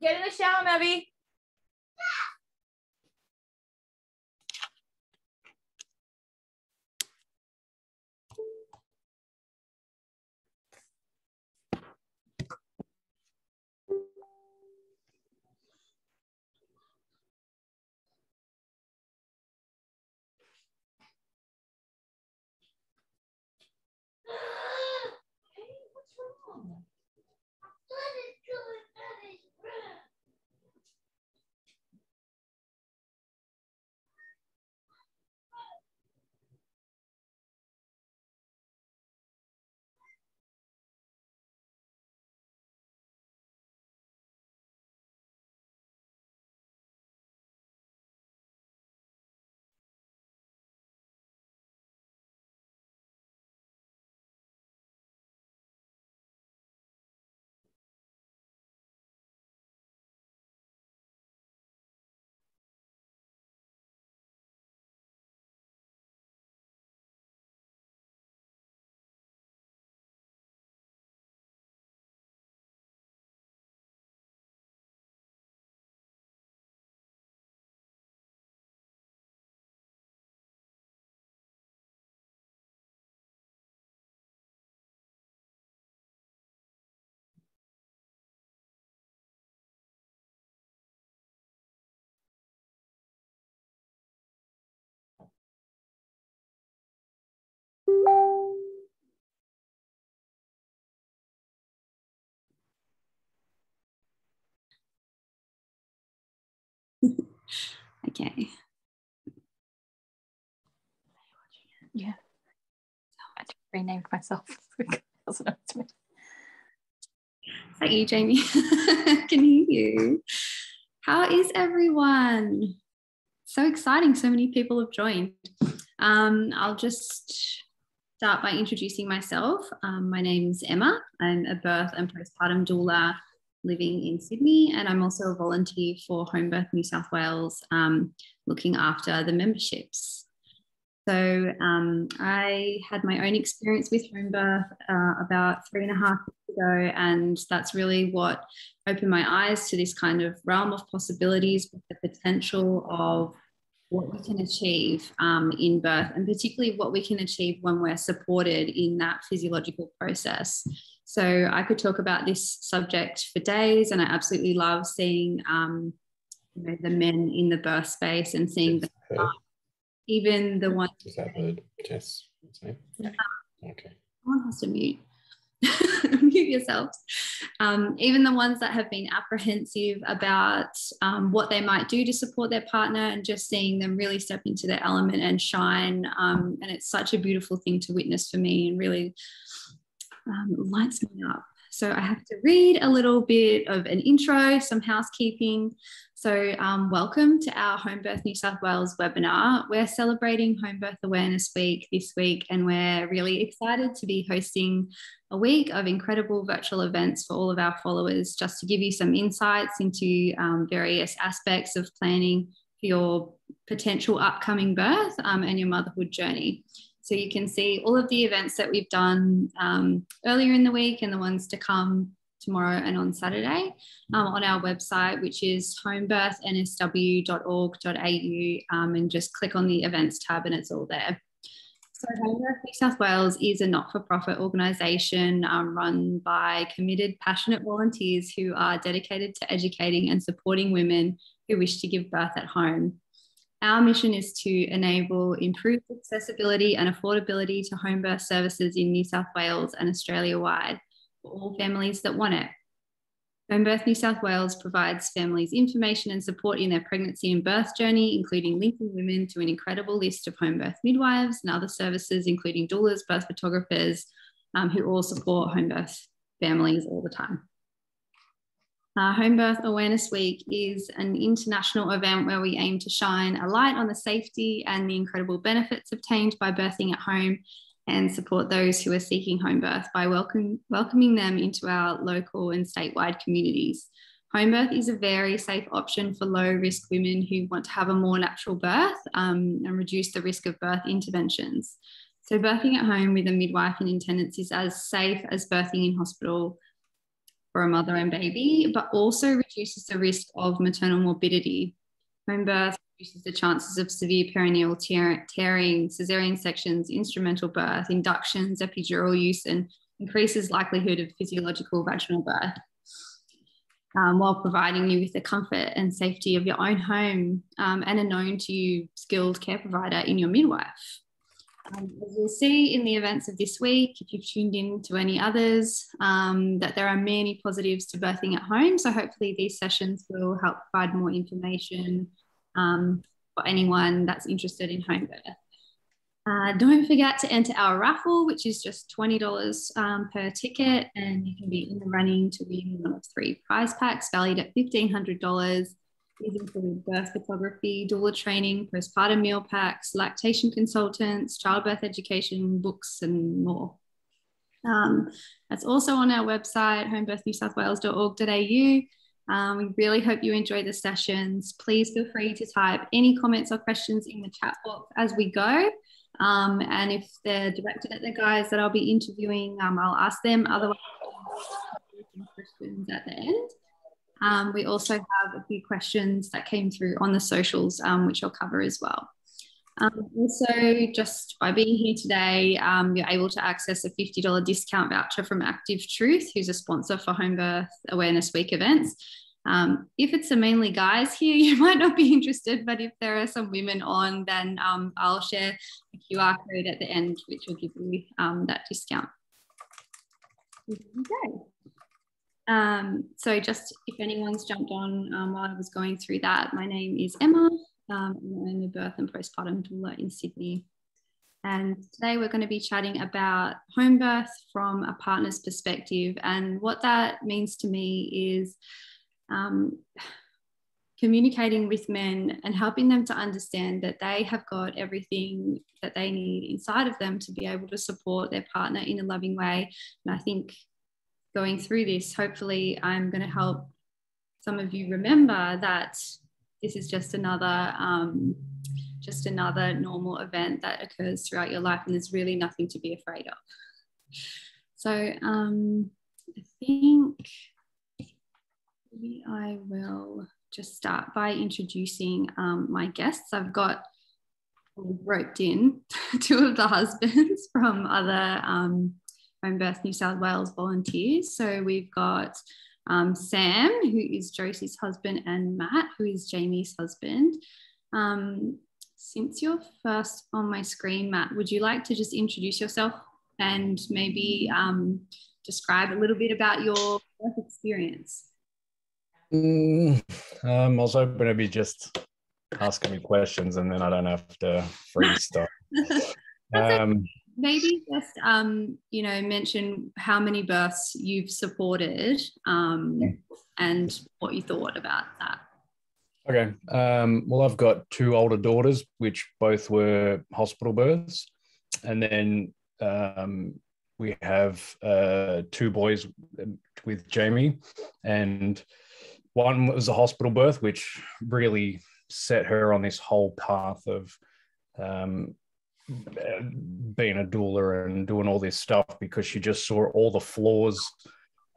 Get in the shower, Mavi. Okay. Yeah. I renamed myself. Is that you, Jamie? Can hear you. How is everyone? So exciting. So many people have joined. Um, I'll just start by introducing myself. Um, my name's Emma. I'm a birth and postpartum doula living in Sydney, and I'm also a volunteer for Home Birth New South Wales, um, looking after the memberships. So um, I had my own experience with home birth uh, about three and a half years ago, and that's really what opened my eyes to this kind of realm of possibilities with the potential of what we can achieve um, in birth, and particularly what we can achieve when we're supported in that physiological process. So I could talk about this subject for days, and I absolutely love seeing um, you know, the men in the birth space and seeing the, uh, even the ones. Is that? Tess? Yeah. Okay. One has to mute. mute yourselves. Um, even the ones that have been apprehensive about um, what they might do to support their partner, and just seeing them really step into their element and shine. Um, and it's such a beautiful thing to witness for me, and really um, lights me up. So I have to read a little bit of an intro, some housekeeping. So um, welcome to our Home Birth New South Wales webinar. We're celebrating Home Birth Awareness Week this week, and we're really excited to be hosting a week of incredible virtual events for all of our followers, just to give you some insights into um, various aspects of planning for your potential upcoming birth um, and your motherhood journey. So you can see all of the events that we've done um, earlier in the week and the ones to come tomorrow and on Saturday um, on our website, which is homebirthnsw.org.au, um, and just click on the events tab and it's all there. So, Home Birth New South Wales is a not for profit organisation um, run by committed, passionate volunteers who are dedicated to educating and supporting women who wish to give birth at home. Our mission is to enable improved accessibility and affordability to home birth services in New South Wales and Australia wide for all families that want it. Home Birth New South Wales provides families information and support in their pregnancy and birth journey, including linking women to an incredible list of home birth midwives and other services, including doulas, birth photographers, um, who all support home birth families all the time. Uh, Home Birth Awareness Week is an international event where we aim to shine a light on the safety and the incredible benefits obtained by birthing at home and support those who are seeking home birth by welcome, welcoming them into our local and statewide communities. Home birth is a very safe option for low risk women who want to have a more natural birth um, and reduce the risk of birth interventions. So, birthing at home with a midwife in attendance is as safe as birthing in hospital for a mother and baby, but also reduces the risk of maternal morbidity. Home birth reduces the chances of severe perineal tear- tearing, cesarean sections, instrumental birth, inductions, epidural use, and increases likelihood of physiological vaginal birth. Um, while providing you with the comfort and safety of your own home um, and a known to you skilled care provider in your midwife. Um, as you'll see in the events of this week, if you've tuned in to any others, um, that there are many positives to birthing at home. So hopefully these sessions will help provide more information um, for anyone that's interested in home birth. Uh, don't forget to enter our raffle, which is just $20 um, per ticket, and you can be in the running to win one of three prize packs valued at $1,500. These include birth photography, doula training, postpartum meal packs, lactation consultants, childbirth education, books, and more. Um, that's also on our website, homebirthnewsouthwales.org.au. Um, we really hope you enjoy the sessions. Please feel free to type any comments or questions in the chat box as we go. Um, and if they're directed at the guys that I'll be interviewing, um, I'll ask them. Otherwise, questions at the end. Um, we also have a few questions that came through on the socials, um, which I'll cover as well. Um, also, just by being here today, um, you're able to access a $50 discount voucher from Active Truth, who's a sponsor for Home Birth Awareness Week events. Um, if it's mainly guys here, you might not be interested, but if there are some women on, then um, I'll share a QR code at the end, which will give you that discount. Okay. Um, so just if anyone's jumped on um, while I was going through that, my name is Emma. Um, I'm a birth and postpartum doula in Sydney. And today we're going to be chatting about home birth from a partner's perspective. And what that means to me is um, communicating with men and helping them to understand that they have got everything that they need inside of them to be able to support their partner in a loving way. And I think going through this, hopefully I'm going to help some of you remember that this is just another um, just another normal event that occurs throughout your life and there's really nothing to be afraid of. So um, I think maybe I will just start by introducing um, my guests. I've got roped in two of the husbands from other um, Home Birth New South Wales volunteers. So we've got um, Sam, who is Josie's husband, and Matt, who is Jamie's husband. Um, since you're first on my screen, Matt, would you like to just introduce yourself and maybe um, describe a little bit about your birth experience? Mm, um, I was hoping to be just asking me questions and then I don't have to freestyle. um, maybe just um, you know mention how many births you've supported um, and what you thought about that. Okay um, well i've got two older daughters which both were hospital births. And then um, we have uh, two boys with jamie. And one was a hospital birth which really set her on this whole path of um, being a doula and doing all this stuff because she just saw all the flaws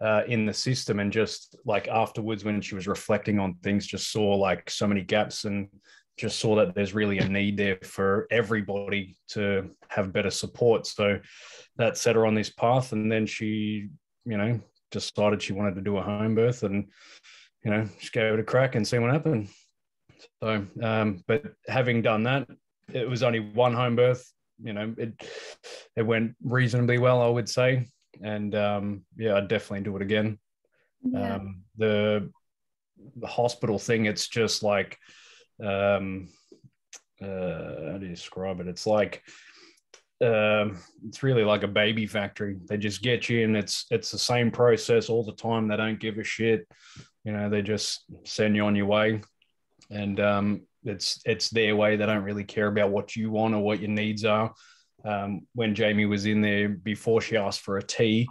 uh, in the system and just like afterwards when she was reflecting on things just saw like so many gaps and just saw that there's really a need there for everybody to have better support. So that set her on this path and then she you know decided she wanted to do a home birth and you know just gave it a crack and see what happened. So um, but having done that it was only one home birth. You know, it it went reasonably well, I would say, and um, yeah, I'd definitely do it again. Yeah. Um, the the hospital thing, it's just like, um, uh, how do you describe it? It's like, um, it's really like a baby factory. They just get you, and it's it's the same process all the time. They don't give a shit. You know, they just send you on your way, and um, it's it's their way. They don't really care about what you want or what your needs are. Um, when Jamie was in there before, she asked for a tea,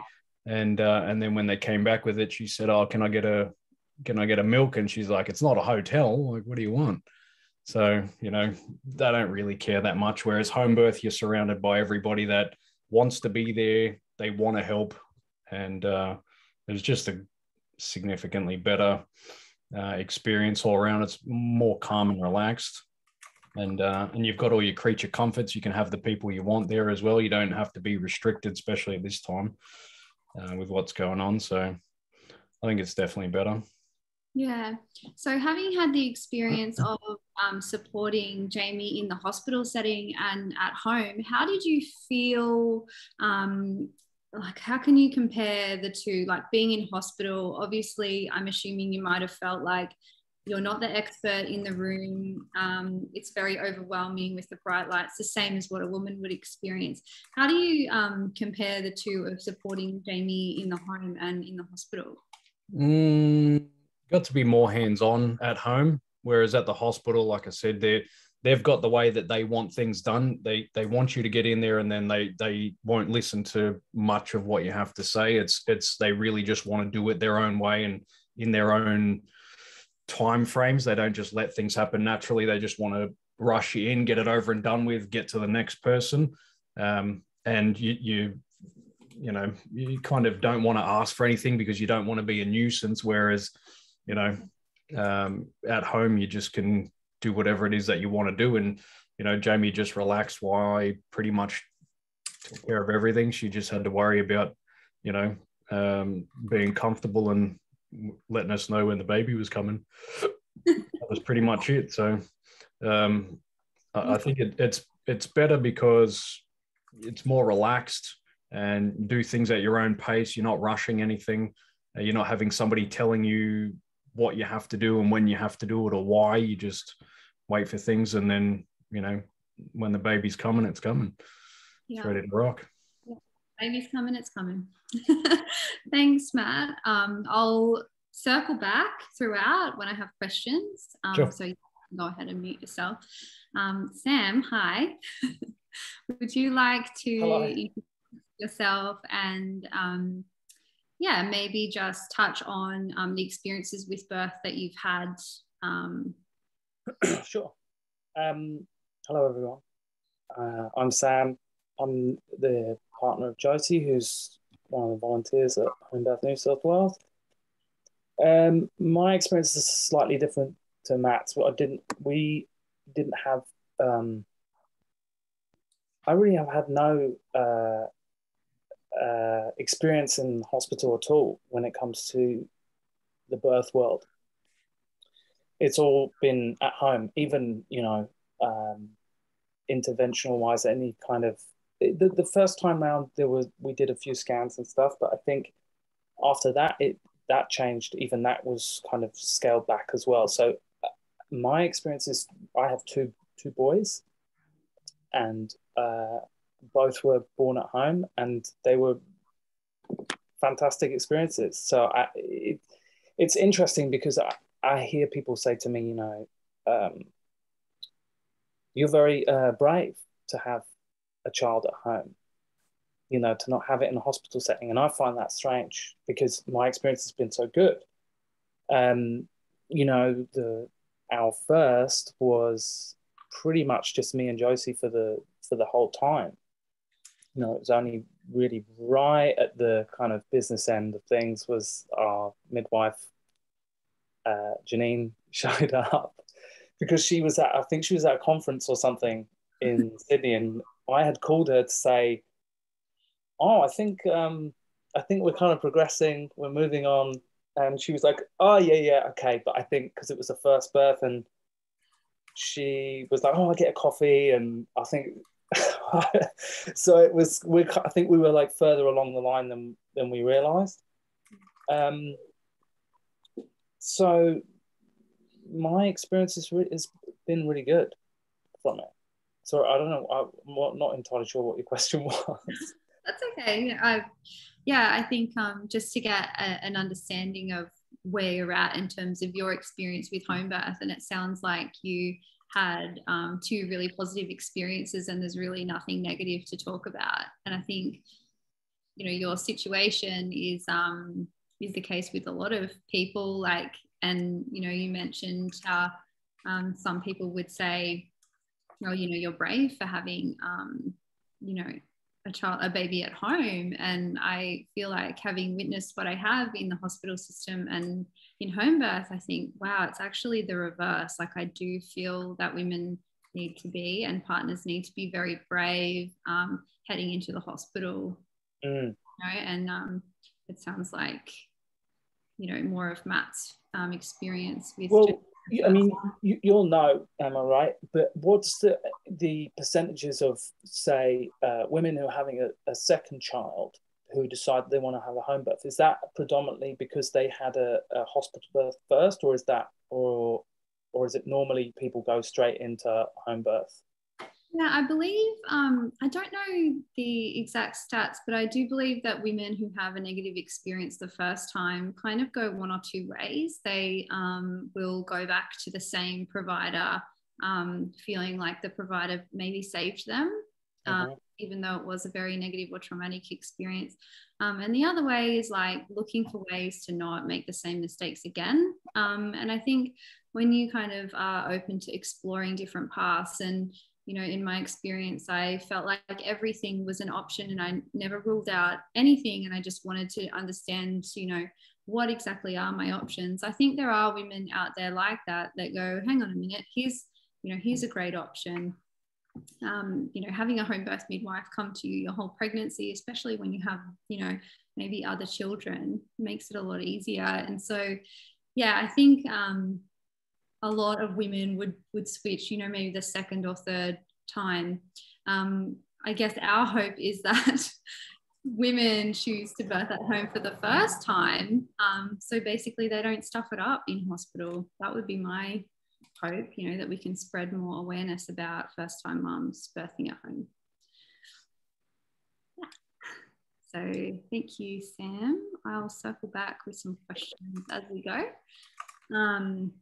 and uh, and then when they came back with it, she said, "Oh, can I get a can I get a milk?" And she's like, "It's not a hotel. Like, what do you want?" So you know they don't really care that much. Whereas home birth, you're surrounded by everybody that wants to be there. They want to help, and uh, it was just a significantly better uh, experience all around. It's more calm and relaxed. And uh, and you've got all your creature comforts. You can have the people you want there as well. You don't have to be restricted, especially at this time uh, with what's going on. So I think it's definitely better. Yeah. So, having had the experience of um, supporting Jamie in the hospital setting and at home, how did you feel? Um, like, how can you compare the two? Like, being in hospital, obviously, I'm assuming you might have felt like you're not the expert in the room. Um, it's very overwhelming with the bright lights, the same as what a woman would experience. How do you um, compare the two of supporting Jamie in the home and in the hospital? Mm got to be more hands on at home. Whereas at the hospital, like I said, they they've got the way that they want things done. They they want you to get in there, and then they they won't listen to much of what you have to say. It's it's they really just want to do it their own way and in their own time frames. They don't just let things happen naturally. They just want to rush you in, get it over and done with, get to the next person. Um, and you you you know you kind of don't want to ask for anything because you don't want to be a nuisance. Whereas you know, um, at home you just can do whatever it is that you want to do. And you know, Jamie just relaxed while I pretty much took care of everything. She just had to worry about, you know, um, being comfortable and letting us know when the baby was coming. that was pretty much it. So um, I, I think it, it's it's better because it's more relaxed and do things at your own pace. You're not rushing anything. You're not having somebody telling you what you have to do and when you have to do it or why. You just wait for things and then, you know, when the baby's coming, it's coming. Yeah. It's ready to rock. Yeah. Baby's coming, it's coming. Thanks, Matt. Um, I'll circle back throughout when I have questions. Um, sure. So you can go ahead and mute yourself. Um, Sam, hi. Would you like to yourself and um, yeah, maybe just touch on um, the experiences with birth that you've had. Um, sure. Um, hello, everyone. Uh, I'm Sam. I'm the partner of Josie, who's one of the volunteers at Home Birth New South Wales. Um, my experience is slightly different to Matt's. I didn't, we didn't have. Um, I really have had no uh, uh, experience in hospital at all when it comes to the birth world. It's all been at home, even you know, um, interventional wise. Any kind of the, the first time round, there was we did a few scans and stuff, but I think after that, it that changed. Even that was kind of scaled back as well. So uh, my experience is I have two two boys, and uh, both were born at home and they were fantastic experiences. So I, it, it's interesting because I, I hear people say to me, you know, um, you're very uh, brave to have a child at home, you know, to not have it in a hospital setting. And I find that strange because my experience has been so good. Um, you know, the our first was pretty much just me and Josie for the for the whole time you know, it was only really right at the kind of business end of things was our midwife, uh, Janine, showed up because she was at, I think she was at a conference or something in Sydney, and I had called her to say, "Oh, I think um, I think we're kind of progressing, we're moving on." And she was like, "Oh yeah, yeah, okay," but I think because it was the first birth and she was like, "Oh, I get a coffee," and I think so it was we I think we were like further along the line than than we realized. Um, so my experience has, re- has been really good from it. So I don't know. I'm not entirely sure what your question was. That's okay. I, yeah, I think um, just to get a, an understanding of where you're at in terms of your experience with home birth, and it sounds like you had um, two really positive experiences and there's really nothing negative to talk about. And i think you know your situation is um is the case with a lot of people like and you know you mentioned how um, some people would say well you know you're brave for having um, you know a child, a baby at home. And I feel like having witnessed what I have in the hospital system and in home birth, I think, wow, it's actually the reverse. Like I do feel that women need to be and partners need to be very brave um, heading into the hospital. Mm. You know? And um, it sounds like, you know, more of Matt's um, experience with. Well, I mean, you, you'll know, Emma, right? But what's the the percentages of, say, uh, women who are having a, a second child who decide they want to have a home birth? Is that predominantly because they had a, a hospital birth first, or is that, or or is it normally people go straight into home birth? Yeah, I believe, um, I don't know the exact stats, but I do believe that women who have a negative experience the first time kind of go one or two ways. They um, will go back to the same provider, um, feeling like the provider maybe saved them, mm-hmm. even though it was a very negative or traumatic experience. Um, and the other way is like looking for ways to not make the same mistakes again. Um, and I think when you kind of are open to exploring different paths and you know, in my experience, I felt like everything was an option and I never ruled out anything. And I just wanted to understand, you know, what exactly are my options. I think there are women out there like that that go, hang on a minute, here's, you know, here's a great option. Um, you know, having a home birth midwife come to you your whole pregnancy, especially when you have, you know, maybe other children, makes it a lot easier. And so, yeah, I think um, a lot of women would would switch you know maybe the second or third time. Um, i guess our hope is that women choose to birth at home for the first time. Um, so basically they don't stuff it up in hospital. That would be my hope you know that we can spread more awareness about first time mums birthing at home. Yeah. so thank you sam. I'll circle back with some questions as we go. Um,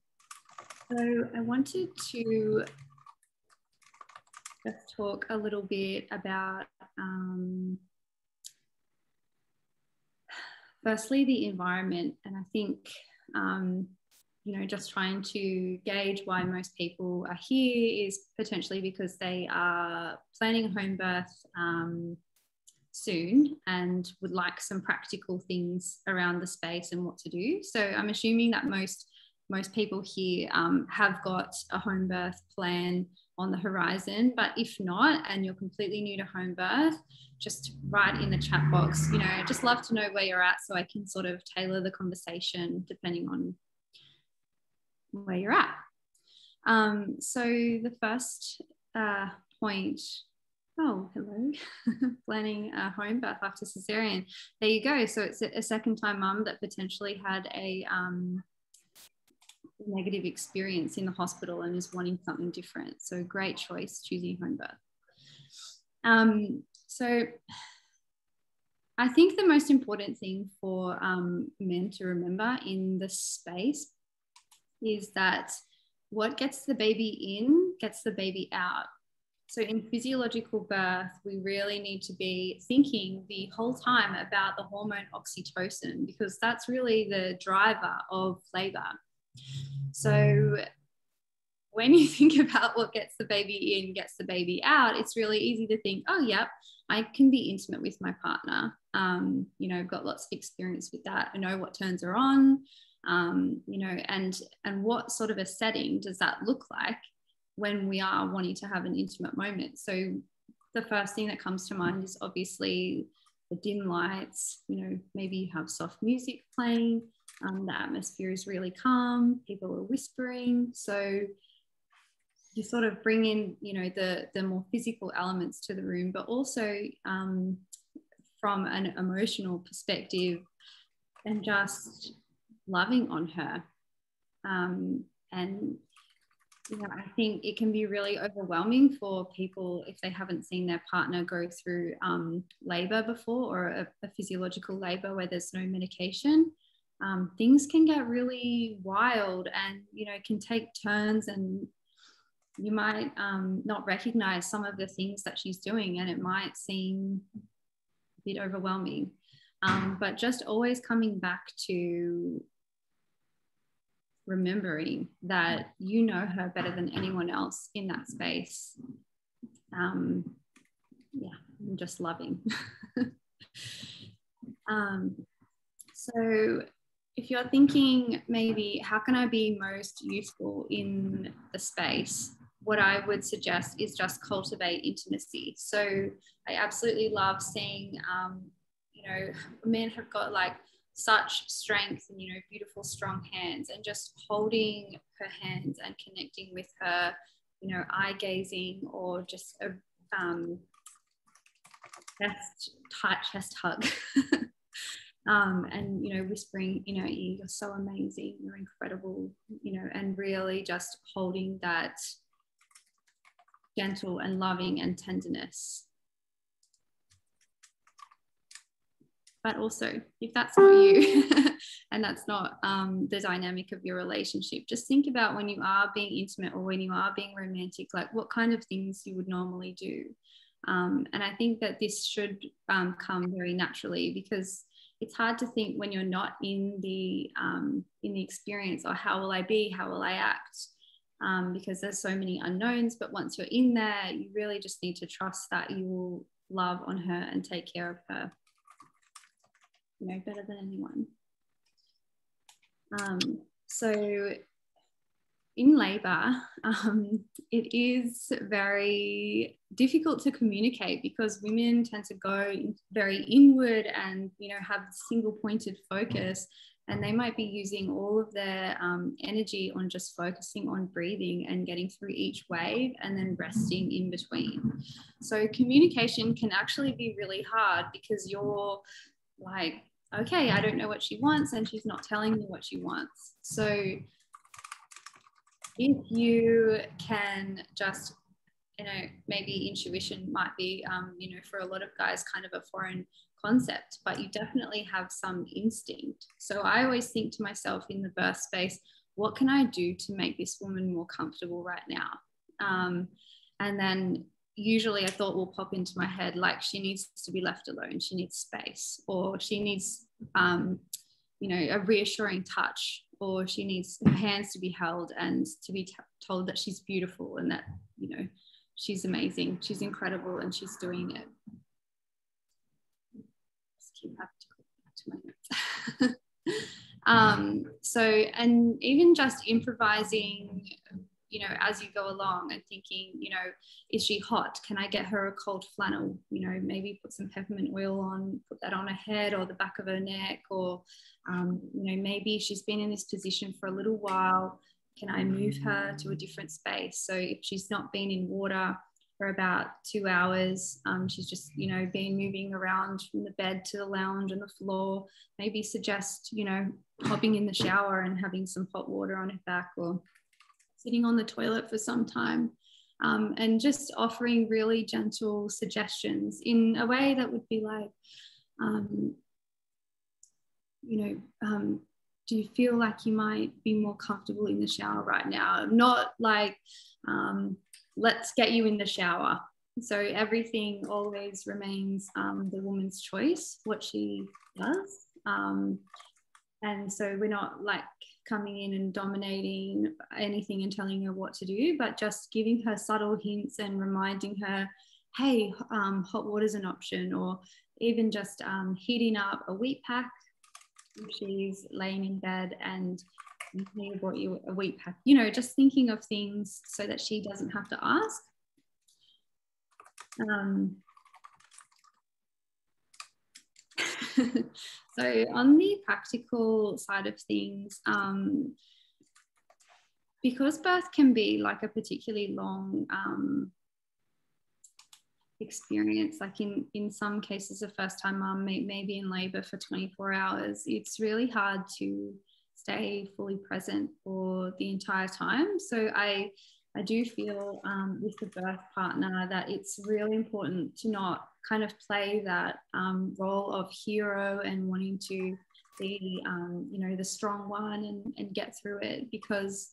so I wanted to just talk a little bit about um, firstly the environment. And I think um, you know just trying to gauge why most people are here is potentially because they are planning home birth um, soon and would like some practical things around the space and what to do. So I'm assuming that most most people here um, have got a home birth plan on the horizon. But if not, and you're completely new to home birth, just write in the chat box. You know, just love to know where you're at so I can sort of tailor the conversation depending on where you're at. Um, so the first uh, point oh, hello, planning a home birth after cesarean. There you go. So it's a second time mum that potentially had a um, negative experience in the hospital and is wanting something different. So great choice choosing home birth. Um, so I think the most important thing for um, men to remember in this space is that what gets the baby in gets the baby out. So, in physiological birth, we really need to be thinking the whole time about the hormone oxytocin because that's really the driver of labor. So when you think about what gets the baby in, gets the baby out, it's really easy to think, oh, yep, I can be intimate with my partner. Um, you know, I've got lots of experience with that. I know what turns her on. Um, you know, and and what sort of a setting does that look like when we are wanting to have an intimate moment? So the first thing that comes to mind is obviously the dim lights. You know, maybe you have soft music playing. Um, the atmosphere is really calm. People are whispering. So you sort of bring in, you know, the the more physical elements to the room, but also um, from an emotional perspective, and just loving on her. Um, and you know, I think it can be really overwhelming for people if they haven't seen their partner go through um, labor before or a, a, physiological labor where there's no medication um, things can get really wild and you know can take turns and you might um, not recognize some of the things that she's doing and it might seem a bit overwhelming um, but just always coming back to remembering that you know her better than anyone else in that space um, yeah and just loving. um, so if you're thinking maybe how can I be most useful in the space, what I would suggest is just cultivate intimacy. So I absolutely love seeing, um, you know, men have got like such strength and, you know, beautiful, strong hands, and just holding her hands and connecting with her, you know, eye gazing or just a um, chest, tight chest hug. um, and you know whispering you know you're so amazing you're incredible you know and really just holding that gentle and loving and tenderness. But also if that's not you and that's not um, the dynamic of your relationship just think about when you are being intimate or when you are being romantic like what kind of things you would normally do. Um, and i think that this should um, come very naturally because it's hard to think when you're not in the um, in the experience or how will I be, how will I act, um, because there's so many unknowns. But once you're in there, you really just need to trust that you will love on her and take care of her, you know, better than anyone. Um, so in labor, um, it is very difficult to communicate because women tend to go very inward and you know have single pointed focus and they might be using all of their um, energy on just focusing on breathing and getting through each wave and then resting in between. So communication can actually be really hard because you're like okay i don't know what she wants and she's not telling me what she wants. So if you can just you know maybe intuition might be um, you know for a lot of guys kind of a foreign concept but you definitely have some instinct. So i always think to myself in the birth space what can i do to make this woman more comfortable right now? Um, and then usually a thought will pop into my head like she needs to be left alone she needs space or she needs um, you know a reassuring touch or she needs her hands to be held and to be t- told that she's beautiful and that you know she's amazing she's incredible and she's doing it. Um, so and even just improvising you know, as you go along and thinking, you know, is she hot? Can I get her a cold flannel? You know, maybe put some peppermint oil on, put that on her head or the back of her neck, or, um, you know, maybe she's been in this position for a little while. Can I move her to a different space? So if she's not been in water for about two hours, um, she's just, you know, been moving around from the bed to the lounge and the floor, maybe suggest, you know, hopping in the shower and having some hot water on her back or sitting on the toilet for some time um, and just offering really gentle suggestions in a way that would be like, um, you know, um, do you feel like you might be more comfortable in the shower right now? Not like, um, let's get you in the shower. So everything always remains um, the woman's choice, what she does. Um, and so we're not like coming in and dominating anything and telling her what to do, but just giving her subtle hints and reminding her, hey, um, hot water is an option, or even just um, heating up a wheat pack if she's laying in bed and he brought you a wheat pack. You know, just thinking of things so that she doesn't have to ask. Um, so on the practical side of things, um, because birth can be like a particularly long um, experience, like in, in some cases, a first time mum may, may be in labor for 24 hours, it's really hard to stay fully present for the entire time. So I, I do feel um, with the birth partner that it's really important to not kind of play that um, role of hero and wanting to be, um, you know, the strong one and, and get through it because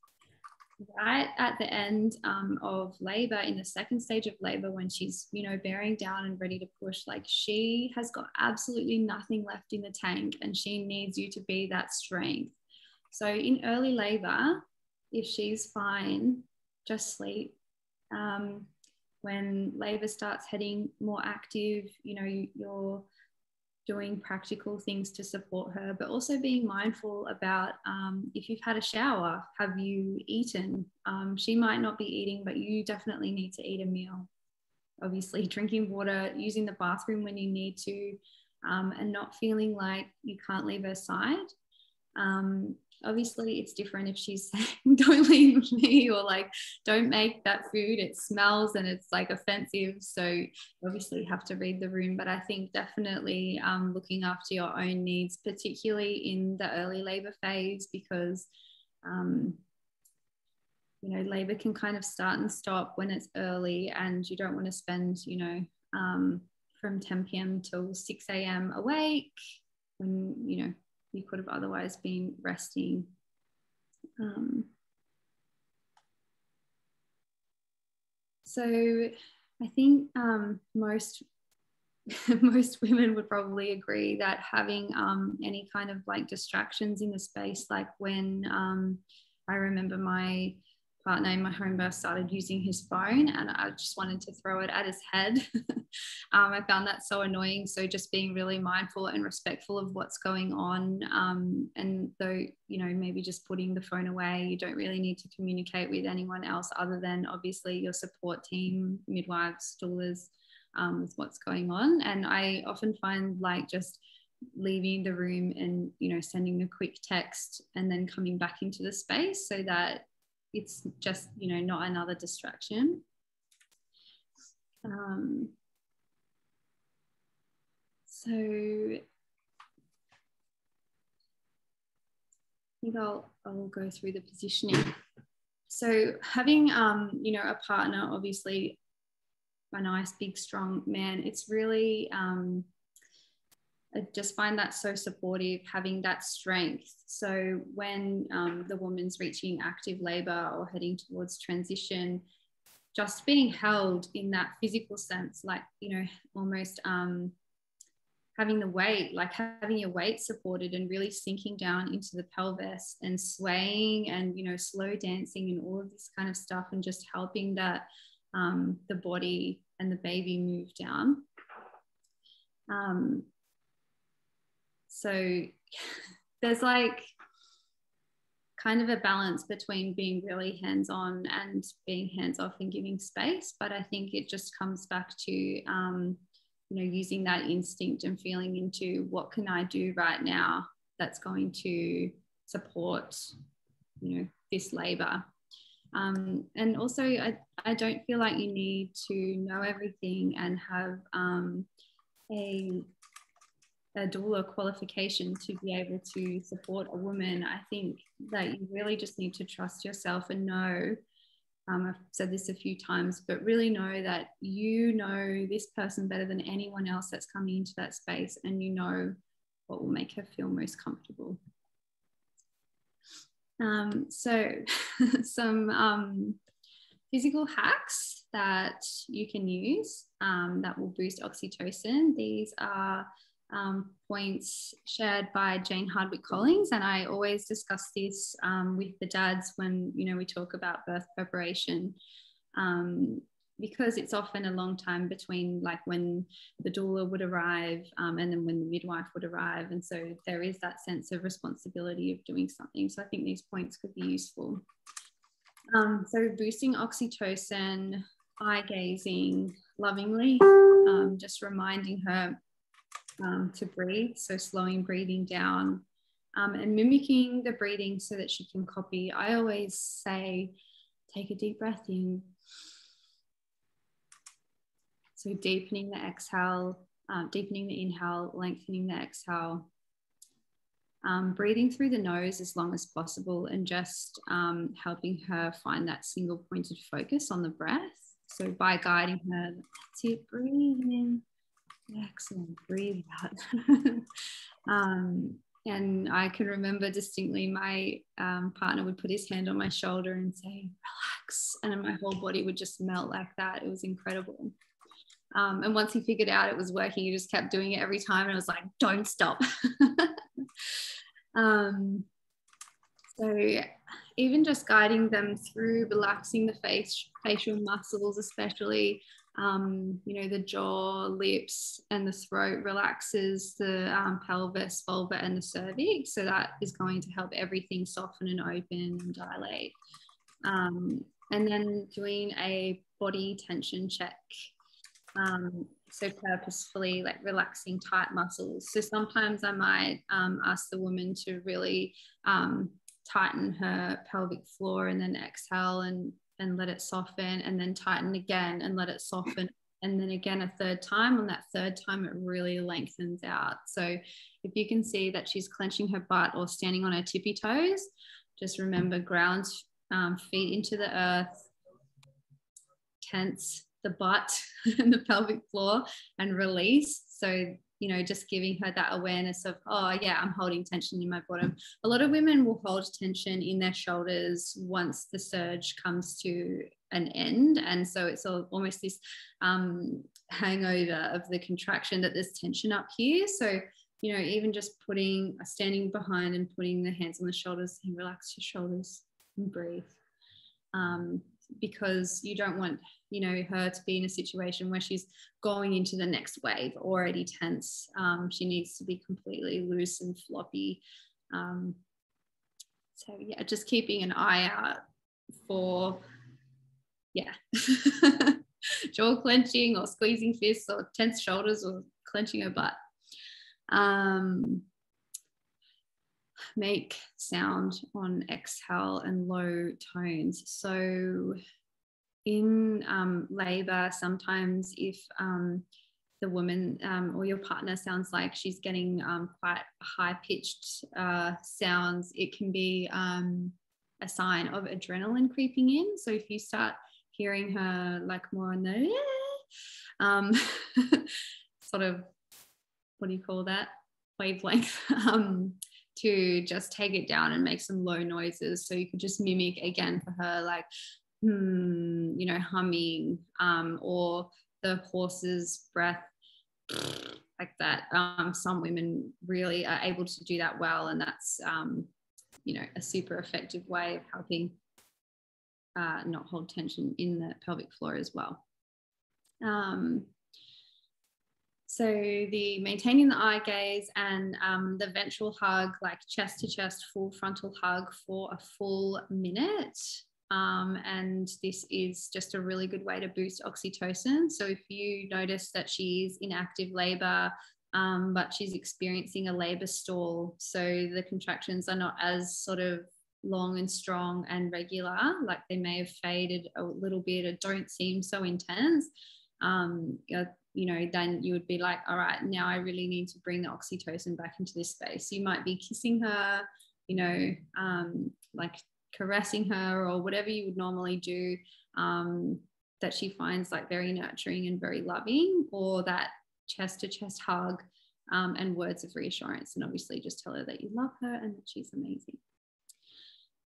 right at the end um, of labor in the second stage of labor when she's you know bearing down and ready to push like she has got absolutely nothing left in the tank and she needs you to be that strength. So in early labor if she's fine just sleep um, when labor starts heading more active, you know, you're doing practical things to support her, but also being mindful about um, if you've had a shower, have you eaten? Um, she might not be eating, but you definitely need to eat a meal. Obviously, drinking water, using the bathroom when you need to, um, and not feeling like you can't leave her side. Um, obviously it's different if she's saying don't leave me or like don't make that food it smells and it's like offensive so obviously you have to read the room. But i think definitely um, looking after your own needs particularly in the early labor phase because um, you know labor can kind of start and stop when it's early and you don't want to spend you know um, from 10 p.m till 6 a.m awake when you know you could have otherwise been resting. Um, so I think um, most most women would probably agree that having um, any kind of like distractions in the space, like when um, I remember my partner in my home birth started using his phone and I just wanted to throw it at his head. um, I found that so annoying. So just being really mindful and respectful of what's going on. Um, and though, you know, maybe just putting the phone away, you don't really need to communicate with anyone else other than obviously your support team, midwives, doulas, um, with what's going on. And I often find like just leaving the room and you know sending a quick text and then coming back into the space so that it's just you know not another distraction um, so I think I'll, I'll go through the positioning. So having, um, you know, a partner, obviously a nice, big, strong man, it's really, um, I just find that so supportive, having that strength. So when um, the woman's reaching active labor or heading towards transition, just being held in that physical sense, like, you know, almost um, having the weight, like having your weight supported and really sinking down into the pelvis and swaying and, you know, slow dancing and all of this kind of stuff and just helping that um, the body and the baby move down. Um, so there's like kind of a balance between being really hands on and being hands off and giving space. But I think it just comes back to, um, you know, using that instinct and feeling into what can I do right now that's going to support, you know, this labor. Um, and also, I, I don't feel like you need to know everything and have um, a a doula qualification to be able to support a woman, I think that you really just need to trust yourself and know. Um, I've said this a few times, but really know that you know this person better than anyone else that's coming into that space, and you know what will make her feel most comfortable. Um, so, some um, physical hacks that you can use um, that will boost oxytocin. These are um, points shared by Jane Hardwicke Collins, and I always discuss this um, with the dads when you know we talk about birth preparation, um, because it's often a long time between like when the doula would arrive um, and then when the midwife would arrive, and so there is that sense of responsibility of doing something. So I think these points could be useful. Um, so boosting oxytocin, eye gazing lovingly, um, just reminding her um, to breathe. So slowing breathing down um, and mimicking the breathing so that she can copy. I always say, take a deep breath in. So deepening the exhale, um, deepening the inhale, lengthening the exhale. Um, breathing through the nose as long as possible and just um, helping her find that single pointed focus on the breath. So by guiding her, that's it, breathe in, Excellent. Breathe out. um, and I can remember distinctly my um, partner would put his hand on my shoulder and say, relax. And my whole body would just melt like that. It was incredible. Um, and once he figured out it was working, he just kept doing it every time. And I was like, don't stop. um, so even just guiding them through relaxing the face, facial muscles, especially, um, you know, the jaw, lips, and the throat relaxes the um, pelvis, vulva, and the cervix. So that is going to help everything soften and open and dilate. Um, and then doing a body tension check. Um, so purposefully like relaxing tight muscles. So sometimes I might um, ask the woman to really um, tighten her pelvic floor and then exhale and and let it soften and then tighten again and let it soften and then again a third time. On that third time it really lengthens out. So if you can see that she's clenching her butt or standing on her tippy toes just remember ground um, feet into the earth tense the butt and the pelvic floor and release. So you know, just giving her that awareness of, oh, yeah, I'm holding tension in my bottom. A lot of women will hold tension in their shoulders once the surge comes to an end. And so it's almost this um, hangover of the contraction that there's tension up here. So, you know, even just putting, standing behind and putting the hands on the shoulders and relax your shoulders and breathe. Um, because you don't want you know her to be in a situation where she's going into the next wave already tense. Um, she needs to be completely loose and floppy. Um, so yeah just keeping an eye out for yeah jaw clenching or squeezing fists or tense shoulders or clenching her butt. Um, make sound on exhale and low tones. So in um, labor, sometimes if um, the woman um, or your partner sounds like she's getting um, quite high pitched uh, sounds, it can be um, a sign of adrenaline creeping in. So if you start hearing her like more on the um, sort of, what do you call that? Wavelength. Um, to just take it down and make some low noises. So you could just mimic again for her, like, hmm, you know, humming um, or the horse's breath, like that. Um, some women really are able to do that well, and that's, um, you know, a super effective way of helping uh, not hold tension in the pelvic floor as well. Um, so the maintaining the eye gaze and um, the ventral hug, like chest to chest, full frontal hug for a full minute. Um, and this is just a really good way to boost oxytocin. So if you notice that she's in active labor, um, but she's experiencing a labor stall, so the contractions are not as sort of long and strong and regular, like they may have faded a little bit or don't seem so intense. Um, you then you would be like, all right, now I really need to bring the oxytocin back into this space. You might be kissing her, you know, um, like caressing her or whatever you would normally do um, that she finds like very nurturing and very loving, or that chest to chest hug um, and words of reassurance. And obviously, just tell her that you love her and that she's amazing.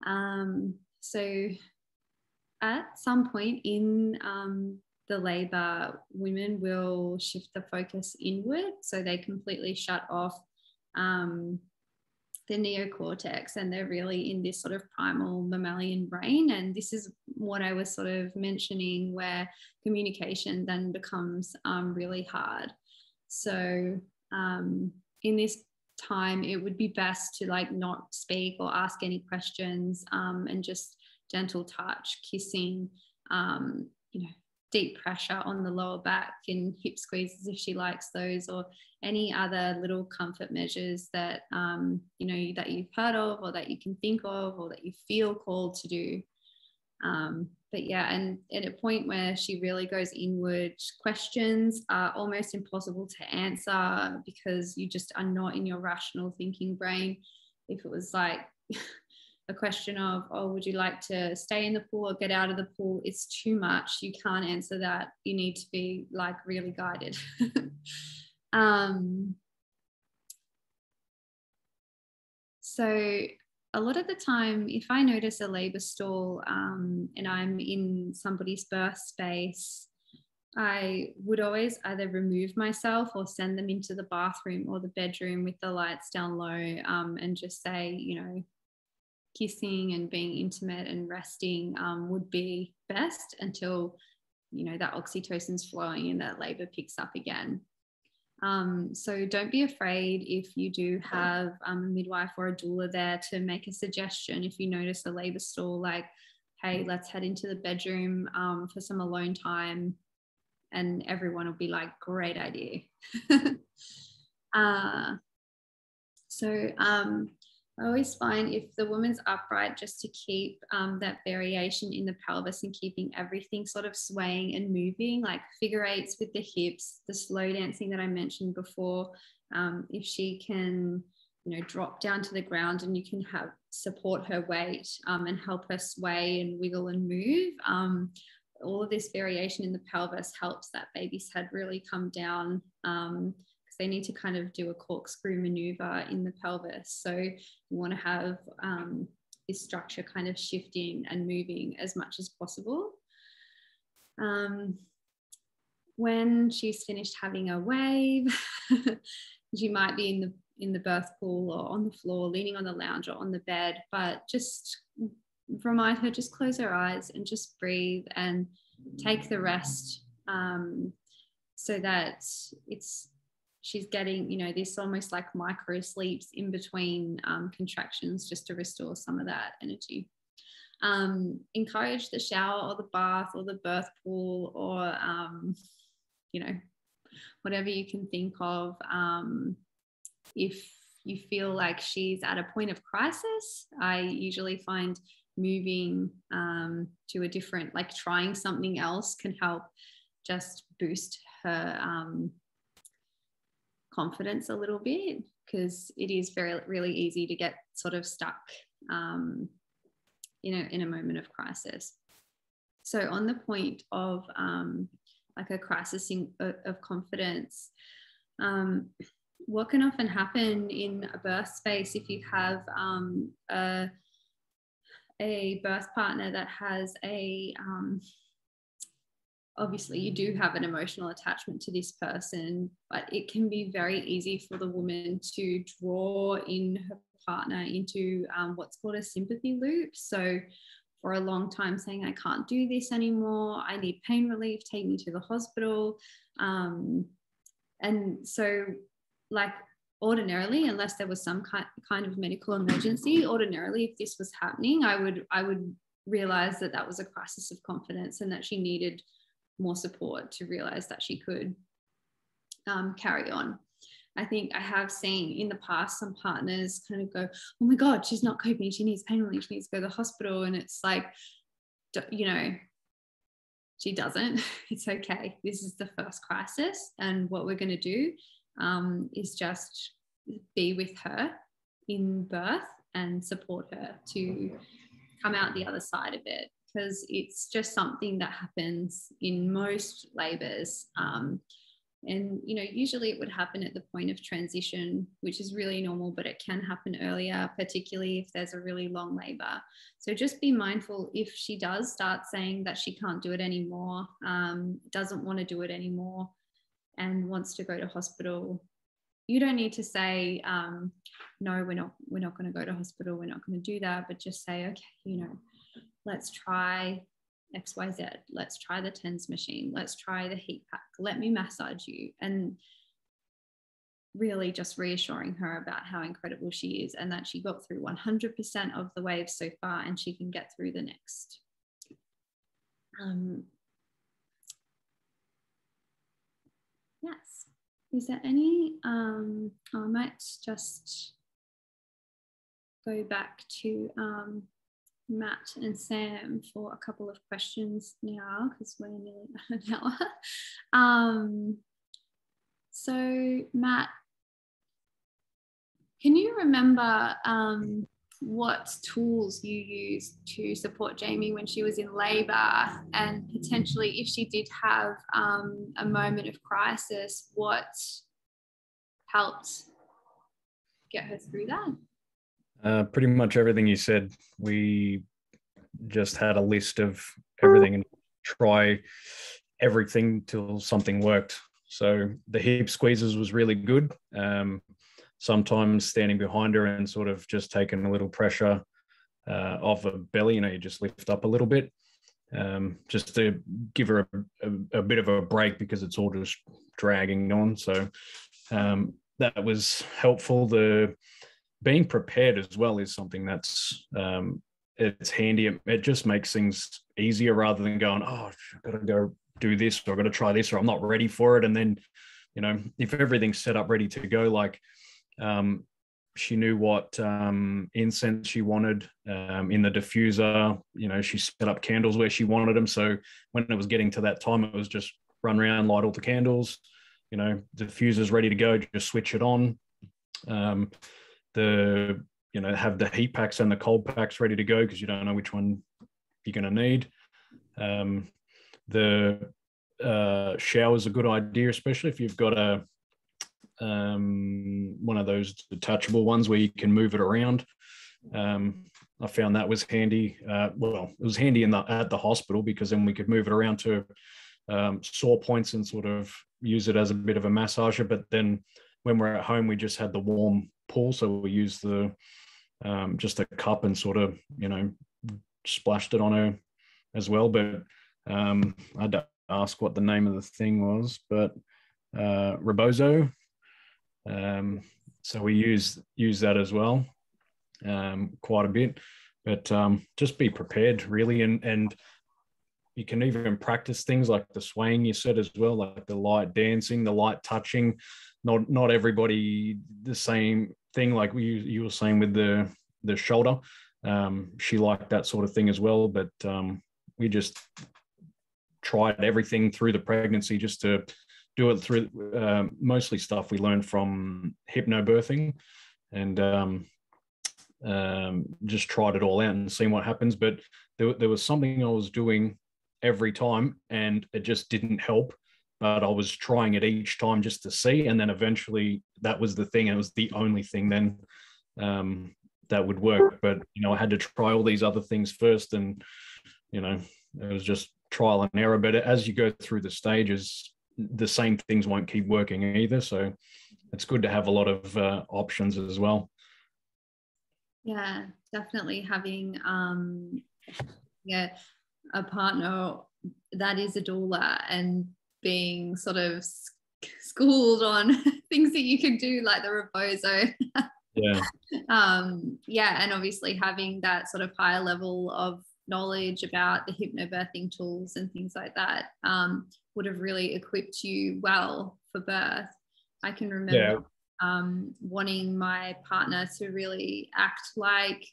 Um, so, at some point in um, the labor, women will shift the focus inward. So they completely shut off um, the neocortex and they're really in this sort of primal mammalian brain. And this is what I was sort of mentioning, where communication then becomes um, really hard. So um, in this time, it would be best to like not speak or ask any questions um, and just gentle touch, kissing, um, you know, deep pressure on the lower back and hip squeezes if she likes those or any other little comfort measures that um, you know that you've heard of or that you can think of or that you feel called to do. Um, but yeah and at a point where she really goes inward questions are almost impossible to answer because you just are not in your rational thinking brain. If it was like a question of, oh, would you like to stay in the pool or get out of the pool? It's too much. You can't answer that. You need to be like really guided. um, so a lot of the time, if I notice a labor stall um, and I'm in somebody's birth space, I would always either remove myself or send them into the bathroom or the bedroom with the lights down low um, and just say, you know, kissing and being intimate and resting um, would be best until you know that oxytocin's flowing and that labor picks up again. Um, so don't be afraid if you do have um, a midwife or a doula there to make a suggestion. If you notice a labor stall like hey let's head into the bedroom um, for some alone time and everyone will be like great idea. Uh, so um, I always find if the woman's upright, just to keep um, that variation in the pelvis and keeping everything sort of swaying and moving, like figure eights with the hips, the slow dancing that I mentioned before. Um, if she can, you know, drop down to the ground and you can have support her weight um, and help her sway and wiggle and move. Um, all of this variation in the pelvis helps that baby's head really come down um, they need to kind of do a corkscrew maneuver in the pelvis. So you want to have um, this structure kind of shifting and moving as much as possible. Um, when she's finished having a wave, she might be in the in the birth pool or on the floor, leaning on the lounge or on the bed, but just remind her, just close her eyes and just breathe and take the rest um, so that it's she's getting, you know, this almost like micro sleeps in between um, contractions just to restore some of that energy. Um, encourage the shower or the bath or the birth pool or, um, you know, whatever you can think of. Um, if you feel like she's at a point of crisis, I usually find moving um, to a different, like trying something else can help just boost her um, confidence a little bit because it is very really easy to get sort of stuck um, in a in a moment of crisis. So on the point of um, like a crisis in, of confidence, um, what can often happen in a birth space if you have um, a, a birth partner that has a um, obviously you do have an emotional attachment to this person, but it can be very easy for the woman to draw in her partner into um, what's called a sympathy loop. So, for a long time, saying, I can't do this anymore, I need pain relief, take me to the hospital. Um, and so, like, ordinarily unless there was some kind, kind of medical emergency ordinarily if this was happening i would i would realize that that was a crisis of confidence and that she needed more support to realize that she could um, carry on. I think I have seen in the past some partners kind of go, oh my God, she's not coping. She needs pain relief. She needs to go to the hospital. And it's like, you know, she doesn't. It's okay. This is the first crisis. And what we're going to do um, is just be with her in birth and support her to come out the other side of it because it's just something that happens in most labours. Um, and you know, usually it would happen at the point of transition, which is really normal, but it can happen earlier, particularly if there's a really long labour. So just be mindful if she does start saying that she can't do it anymore, um, doesn't want to do it anymore, and wants to go to hospital. You don't need to say, um, no, we're not, we're not going to go to hospital. We're not going to do that. But just say, okay, you know, let's try XYZ, let's try the TENS machine, let's try the heat pack, let me massage you. And really just reassuring her about how incredible she is and that she got through 100% of the waves so far and she can get through the next. Um, yes. Is there any? Um, I might just go back to um, Matt and Sam for a couple of questions now because we're nearly an hour. Um, so, Matt, can you remember um, what tools you used to support Jamie when she was in labour, and potentially if she did have um, a moment of crisis, what helped get her through that? Uh, pretty much everything you said. We just had a list of everything and try everything till something worked. So the hip squeezes was really good. Um, sometimes standing behind her and sort of just taking a little pressure uh, of a belly. You know, you just lift up a little bit, um, just to give her a, a, a, bit of a break because it's all just dragging on. So um, that was helpful. The being prepared as well is something that's um, it's handy. It, just makes things easier rather than going, oh, I've got to go do this or I've got to try this or I'm not ready for it. And then, you know, if everything's set up ready to go, like um, she knew what um, incense she wanted um, in the diffuser. You know, she set up candles where she wanted them. So when it was getting to that time, it was just run around, light all the candles. You know, diffuser's ready to go. Just switch it on. Um, the you know have the heat packs and the cold packs ready to go because you don't know which one you're going to need. Um, the uh, shower is a good idea, especially if you've got a um, one of those detachable ones where you can move it around. Um, I found that was handy. Uh, well, it was handy in the at the hospital because then we could move it around to um, sore points and sort of use it as a bit of a massager. But then when we're at home, we just had the warm pool, so we used the um, just a cup and sort of you know splashed it on her as well. But um, I had to ask what the name of the thing was, but uh, Rebozo. Um, so we use use that as well um, quite a bit. But um, just be prepared, really, and and you can even practice things like the swaying you said as well, like the light dancing, the light touching. Not not everybody the same thing like you you were saying with the the shoulder. Um, she liked that sort of thing as well, but um, we just tried everything through the pregnancy just to do it through uh, mostly stuff we learned from hypnobirthing and um, um, just tried it all out and seen what happens. But there, there was something I was doing every time and it just didn't help. But I was trying it each time just to see. And then eventually that was the thing. And it was the only thing then um, that would work. But, you know, I had to try all these other things first. And, you know, it was just trial and error. But as you go through the stages, the same things won't keep working either. So it's good to have a lot of uh, options as well. Yeah, definitely having um, yeah a partner that is a doula and being sort of schooled on things that you can do like the rebozo yeah um yeah and obviously having that sort of higher level of knowledge about the hypnobirthing tools and things like that um, would have really equipped you well for birth. I can remember yeah. um, wanting my partner to really act like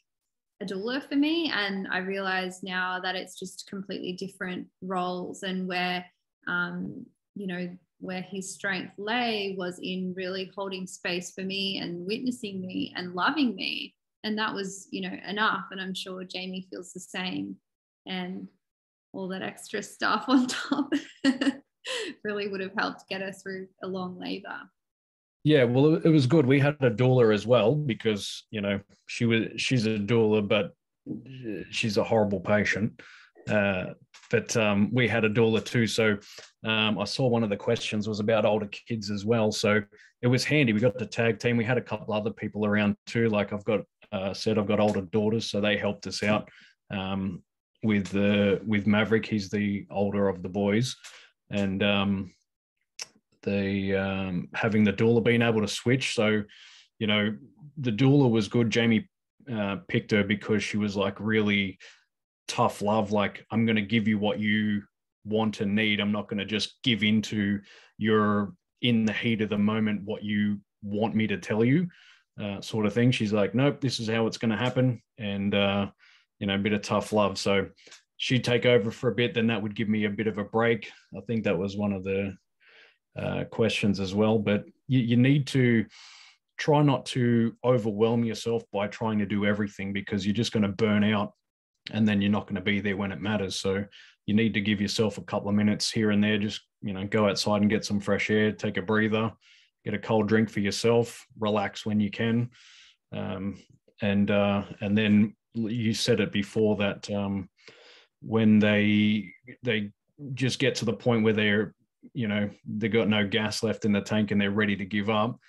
a doula for me. And I realize now that it's just completely different roles and where, um, you know, where his strength lay was in really holding space for me and witnessing me and loving me. And that was you know enough. And i'm sure jamie feels the same and all that extra stuff on top really would have helped get us through a long labor. Yeah well it was good. We had a doula as well because you know she was she's a doula but she's a horrible patient uh, but um, we had a doula too so um, i saw one of the questions was about older kids as well so it was handy we got the tag team we had a couple other people around too like i've got uh, said I've got older daughters, so they helped us out um, with the with Maverick. He's the older of the boys, and um, the um, having the doula being able to switch. So, you know, the doula was good. Jamie uh, picked her because she was like really tough love. Like I'm going to give you what you want and need. I'm not going to just give into your in the heat of the moment what you want me to tell you uh, sort of thing. She's like, nope, this is how it's going to happen, and uh, you know, a bit of tough love. So she'd take over for a bit, then that would give me a bit of a break. I think that was one of the uh, questions as well. But you, you need to try not to overwhelm yourself by trying to do everything because you're just going to burn out and then you're not going to be there when it matters. So you need to give yourself a couple of minutes here and there. Just you know, go outside and get some fresh air, take a breather, get a cold drink for yourself, relax when you can, um, and uh, and then you said it before that um, when they they just get to the point where they're you know they got no gas left in the tank and they're ready to give up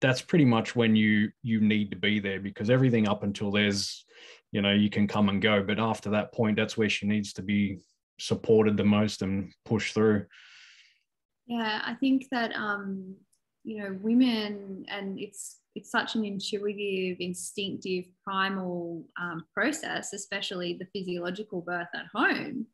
that's pretty much when you you need to be there because everything up until there's you know you can come and go. But after that point that's where she needs to be supported the most and pushed through. Yeah i think that um you know women and it's it's such an intuitive instinctive primal um, process especially the physiological birth at home.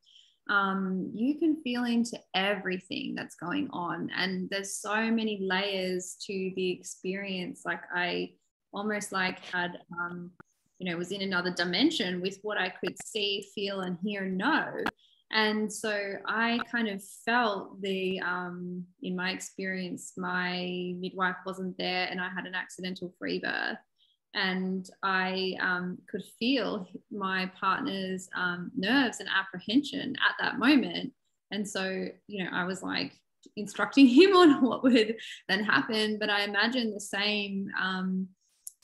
Um, you can feel into everything that's going on and there's so many layers to the experience. Like i almost like had um, you know was in another dimension with what i could see feel and hear and know. And so i kind of felt the um, in my experience my midwife wasn't there and i had an accidental free birth. And i um, could feel my partner's um, nerves and apprehension at that moment. And so you know i was like instructing him on what would then happen. But i imagine the same um,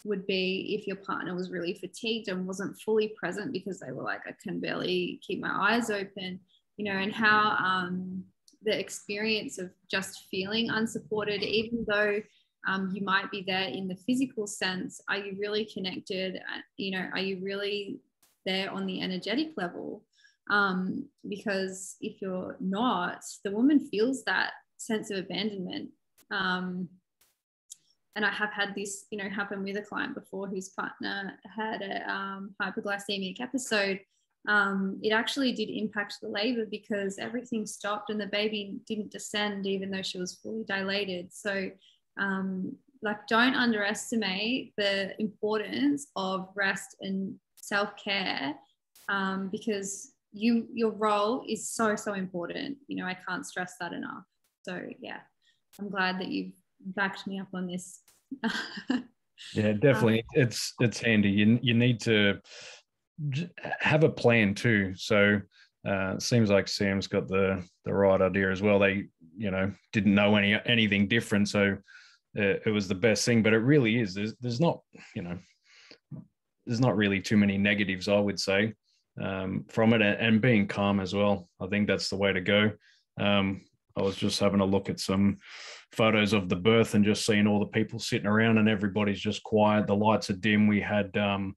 would be if your partner was really fatigued and wasn't fully present because they were like, I can barely keep my eyes open, you know, and how um, the experience of just feeling unsupported, even though um, you might be there in the physical sense, are you really connected? Uh, you know, are you really there on the energetic level? Um, because if you're not, the woman feels that sense of abandonment. Um, and I have had this, you know, happen with a client before whose partner had a um, hypoglycemic episode. Um, it actually did impact the labor because everything stopped and the baby didn't descend even though she was fully dilated. So, um, like, don't underestimate the importance of rest and self care um, because you your role is so so important. You know, I can't stress that enough. So yeah, I'm glad that you've backed me up on this yeah, definitely. Um, it's it's handy. You you need to have a plan too. So uh, seems like Sam's got the the right idea as well. They you know didn't know any anything different, so it, it was the best thing. But it really is. There's there's not you know there's not really too many negatives I would say um, from it, and being calm as well. I think that's the way to go. Um, I was just having a look at some photos of the birth and just seeing all the people sitting around and everybody's just quiet. The lights are dim. We had um,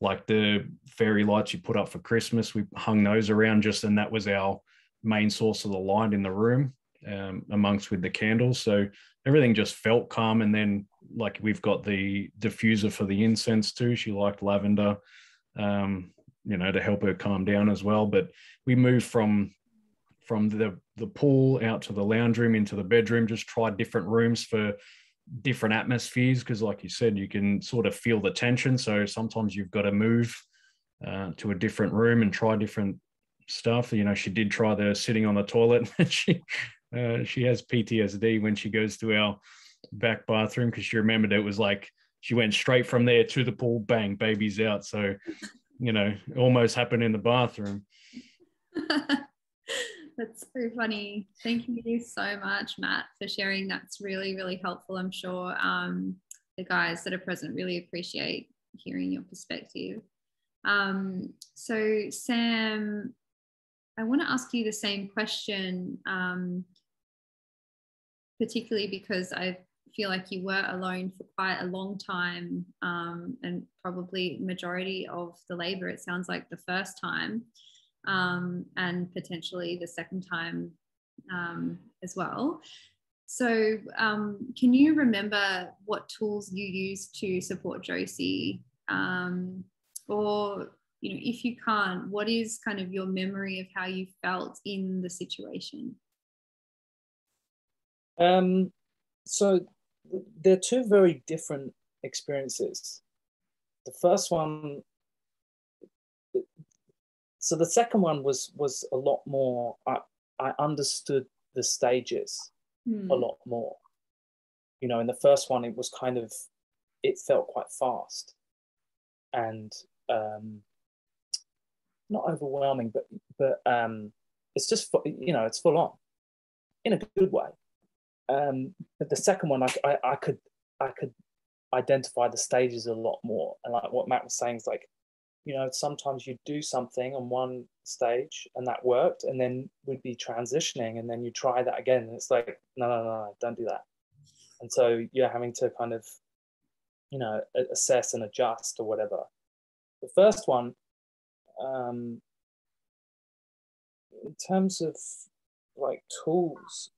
like the fairy lights you put up for Christmas. We hung those around just, and that was our main source of the light in the room, um, amongst with the candles. So everything just felt calm. And then like we've got the diffuser for the incense too. She liked lavender, um, you know, to help her calm down as well. But we moved from from the the pool out to the lounge room into the bedroom just try different rooms for different atmospheres because like you said you can sort of feel the tension. So sometimes you've got to move uh, to a different room and try different stuff. You know she did try the sitting on the toilet. She uh, she has ptsd when she goes to our back bathroom because she remembered it was like she went straight from there to the pool bang baby's out. So you know almost happened in the bathroom That's so funny. Thank you so much, Matt, for sharing. That's really, really helpful. I'm sure um, the guys that are present really appreciate hearing your perspective. Um, so, Sam, I want to ask you the same question, um, particularly because I feel like you were alone for quite a long time um, and probably majority of the labor, it sounds like the first time um, and potentially the second time um, as well. So, um, can you remember what tools you used to support Josie? Um, or, you know, if you can't, what is kind of your memory of how you felt in the situation? Um, so, they're two very different experiences. The first one so the second one was was a lot more i i understood the stages mm. a lot more. You know in the first one it was kind of it felt quite fast and um not overwhelming but but um it's just you know it's full on in a good way. Um but the second one I, I i could i could identify the stages a lot more. And like what matt was saying is like you know, sometimes you do something on one stage and that worked, and then we'd be transitioning, and then you try that again, and it's like, no, no, no, don't do that. And so you're having to kind of, you know, assess and adjust or whatever. the first one, um, in terms of like tools,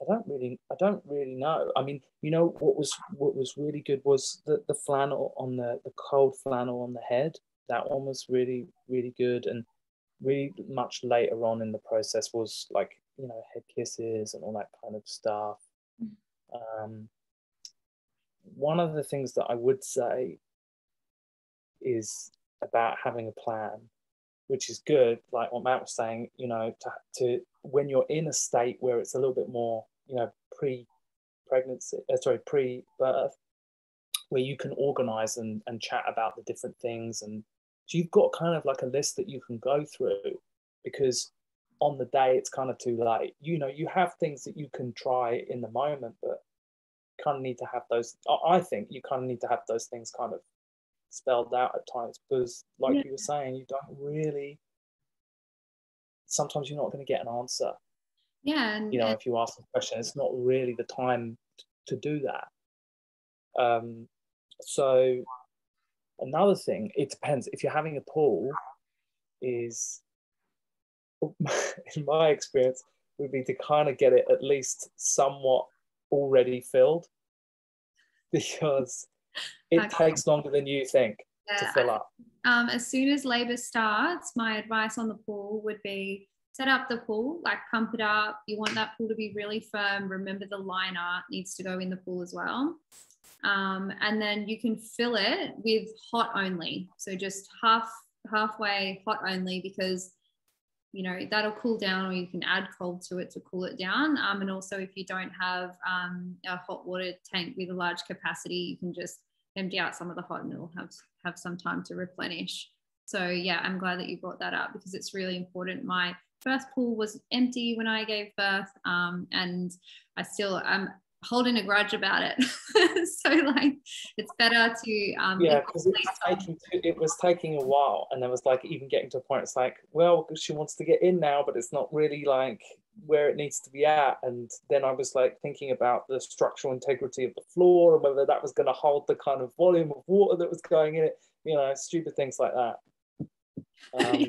I don't really, I don't really know. I mean, you know, what was what was really good was the the flannel on the the cold flannel on the head. That one was really really good, and really much later on in the process was like you know head kisses and all that kind of stuff. Um, one of the things that I would say is about having a plan, which is good. Like what Matt was saying, you know, to, to when you're in a state where it's a little bit more, you know, pre-pregnancy, uh, sorry, pre-birth, where you can organize and, and chat about the different things. And so you've got kind of like a list that you can go through because on the day it's kind of too late. You know, you have things that you can try in the moment, but kind of need to have those. I think you kind of need to have those things kind of spelled out at times because, like yeah. you were saying, you don't really. Sometimes you're not going to get an answer. Yeah, and, you know, if you ask a question, it's not really the time to do that. Um, so another thing, it depends. If you're having a pool, is in my experience would be to kind of get it at least somewhat already filled because it okay. takes longer than you think. To fill up. Um, as soon as labor starts, my advice on the pool would be set up the pool, like pump it up. You want that pool to be really firm. Remember, the liner needs to go in the pool as well. Um, and then you can fill it with hot only. So just half halfway hot only because you know that'll cool down or you can add cold to it to cool it down um, and also if you don't have um, a hot water tank with a large capacity you can just empty out some of the hot and it'll have have some time to replenish. So yeah i'm glad that you brought that up because it's really important. My first pool was empty when i gave birth um, and i still i'm holding a grudge about it. so like it's better to um yeah because it was taking it was taking a while and there was like even getting to a point it's like well she wants to get in now but it's not really like where it needs to be at. And then I was like thinking about the structural integrity of the floor and whether that was going to hold the kind of volume of water that was going in it you know stupid things like that. Um,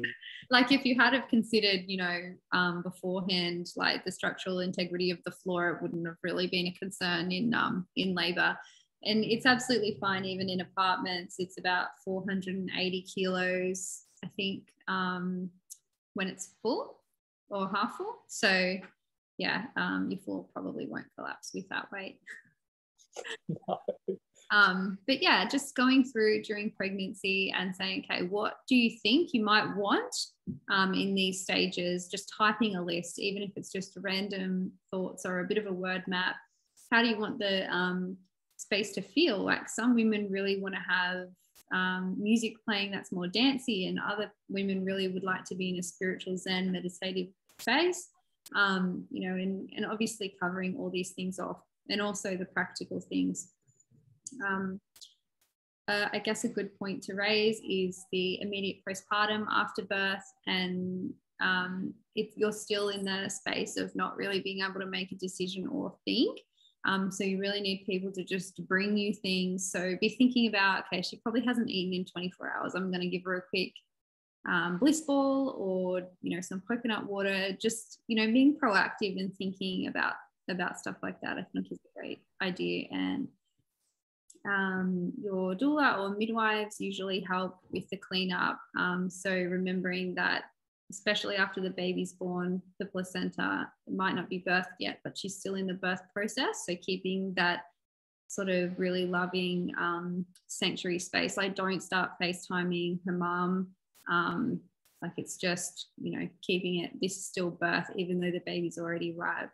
like if you had have considered you know um, beforehand like the structural integrity of the floor it wouldn't have really been a concern in um, in labor. And it's absolutely fine even in apartments it's about 480 kilos i think um, when it's full or half full so yeah um, your floor probably won't collapse with that weight no. Um, but yeah, just going through during pregnancy and saying, okay, what do you think you might want um, in these stages? Just typing a list, even if it's just random thoughts or a bit of a word map. How do you want the um, space to feel? Like some women really want to have um, music playing that's more dancey, and other women really would like to be in a spiritual Zen meditative space. Um, you know, and, and obviously covering all these things off, and also the practical things um, uh, I guess a good point to raise is the immediate postpartum after birth, and um, if you're still in the space of not really being able to make a decision or think. Um, so you really need people to just bring you things. So be thinking about, okay, she probably hasn't eaten in 24 hours. I'm going to give her a quick um, bliss ball or you know some coconut water. Just you know being proactive and thinking about about stuff like that. I think is a great idea and um, your doula or midwives usually help with the cleanup. Um, so remembering that, especially after the baby's born, the placenta might not be birthed yet, but she's still in the birth process. So keeping that sort of really loving um, sanctuary space. Like don't start FaceTiming her mom. Um, like it's just, you know, keeping it, this is still birth, even though the baby's already arrived.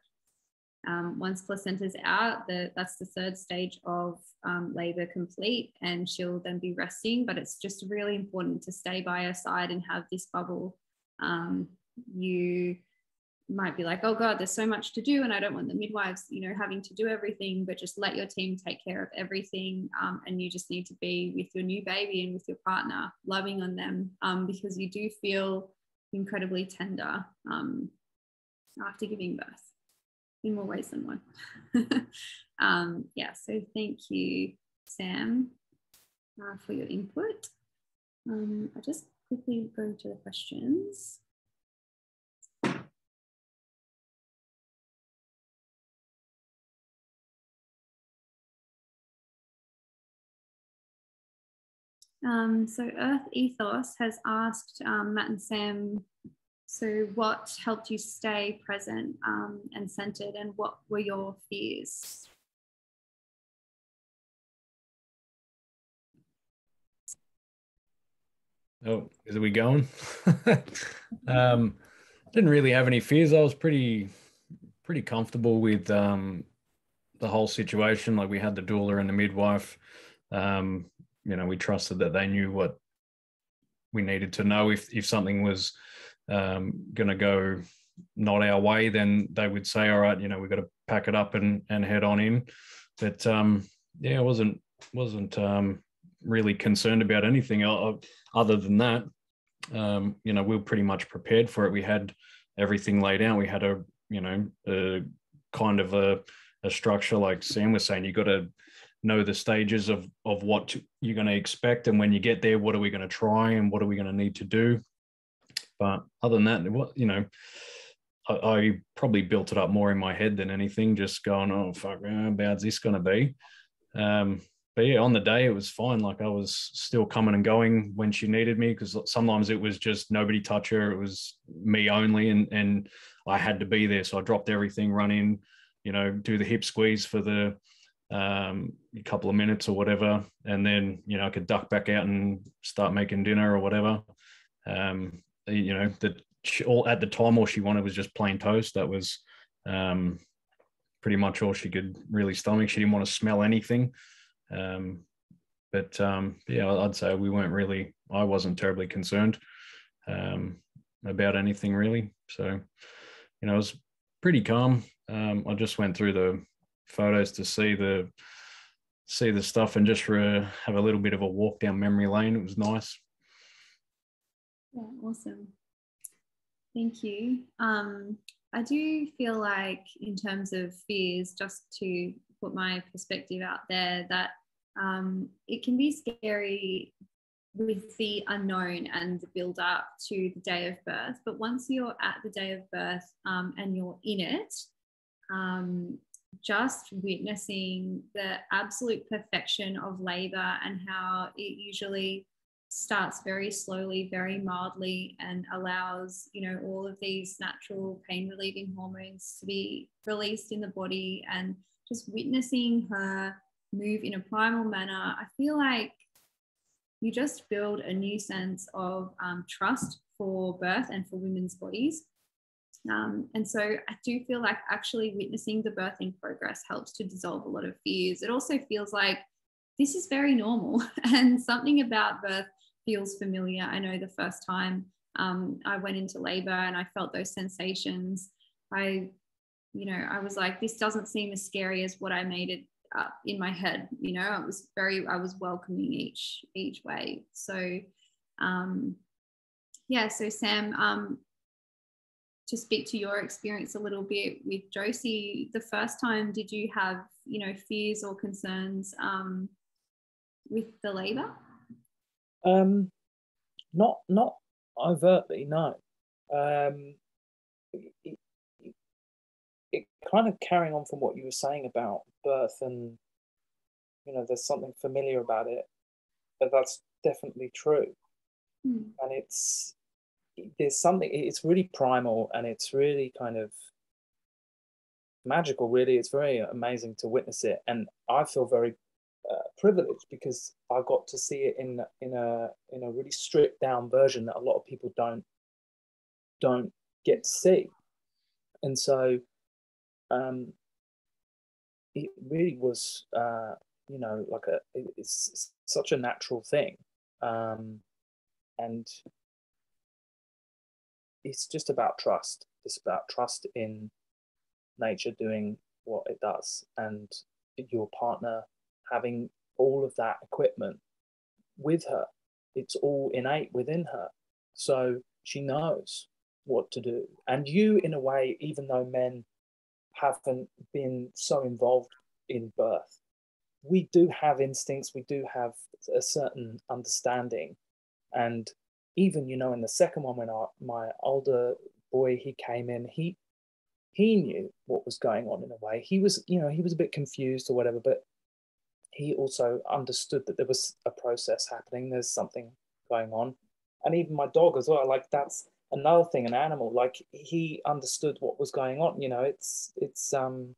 Um, once placenta's out, the, that's the third stage of um, labor complete, and she'll then be resting. But it's just really important to stay by her side and have this bubble. Um, you might be like, oh God, there's so much to do, and I don't want the midwives, you know, having to do everything, but just let your team take care of everything. Um, and you just need to be with your new baby and with your partner, loving on them, um, because you do feel incredibly tender um, after giving birth in more ways than one. um, yeah, so thank you, Sam. uh, for your input. Um, I'll just quickly go to the questions. Um, so Earth Ethos has asked um, Matt and Sam, so what helped you stay present um, and centered and what were your fears? Oh, is it we going? um, didn't really have any fears. I was pretty, pretty comfortable with um, the whole situation. Like we had the doula and the midwife. Um, you know, we trusted that they knew what we needed to know. If if something was um, going to go not our way, then they would say, "All right, you know, we've got to pack it up and and head on in." But um, yeah, it wasn't wasn't um, really concerned about anything other than that. Um, you know, we were pretty much prepared for it. We had everything laid out. We had a, you know, a kind of a, a structure like Sam was saying. You got to know the stages of of what you're going to expect, and when you get there, what are we going to try, and what are we going to need to do. But other than that, what you know, I, I, probably built it up more in my head than anything. Just going, oh fuck, how bad's this going to be? Um, but yeah, on the day it was fine. Like I was still coming and going when she needed me because sometimes it was just nobody touch her. It was me only, and and I had to be there. So I dropped everything, run in, you know, do the hip squeeze for the um, couple of minutes or whatever, and then you know I could duck back out and start making dinner or whatever. Um, you know, that all at the time all she wanted was just plain toast. That was um, pretty much all she could really stomach. She didn't want to smell anything. Um, but um, yeah, I'd say we weren't really, I wasn't terribly concerned um, about anything really. So, you know, I was pretty calm. Um, I just went through the photos to see the see the stuff and just for have a little bit of a walk down memory lane. It was nice. Yeah, awesome. Thank you. Um, I do feel like, in terms of fears, just to put my perspective out there, that um, it can be scary with the unknown and the build up to the day of birth. But once you're at the day of birth um, and you're in it, um, just witnessing the absolute perfection of labor and how it usually starts very slowly, very mildly, and allows you know all of these natural pain relieving hormones to be released in the body, and just witnessing her move in a primal manner, I feel like you just build a new sense of um, trust for birth and for women's bodies. Um, and so I do feel like actually witnessing the birthing progress helps to dissolve a lot of fears. It also feels like this is very normal and something about birth feels familiar. I know the first time um, I went into labor and I felt those sensations, I, you know, I was like, this doesn't seem as scary as what I made it up in my head you know it was very i was welcoming each each way. So um yeah so sam um to speak to your experience a little bit with josie the first time did you have you know fears or concerns um with the labor? Um not not overtly no. Um kind of carrying on from what you were saying about birth and you know there's something familiar about it but that's definitely true. Mm. and it's there's something it's really primal and it's really kind of magical really. It's very amazing to witness it. And i feel very uh, privileged because i got to see it in in a in a really stripped down version that a lot of people don't don't get to see. And so um it really was, uh, you know, like a it's, it's such a natural thing, um, and it's just about trust. It's about trust in nature doing what it does, and your partner having all of that equipment with her. It's all innate within her, so she knows what to do. And you, in a way, even though men haven't been so involved in birth. we do have instincts, we do have a certain understanding. And even, you know, in the second one, when our, my older boy, he came in, he, he knew what was going on in a way. He was, you know, he was a bit confused or whatever, but he also understood that there was a process happening. There's something going on. And even my dog as well, like that's another thing, an animal, like he understood what was going on. You know, it's, it's, um,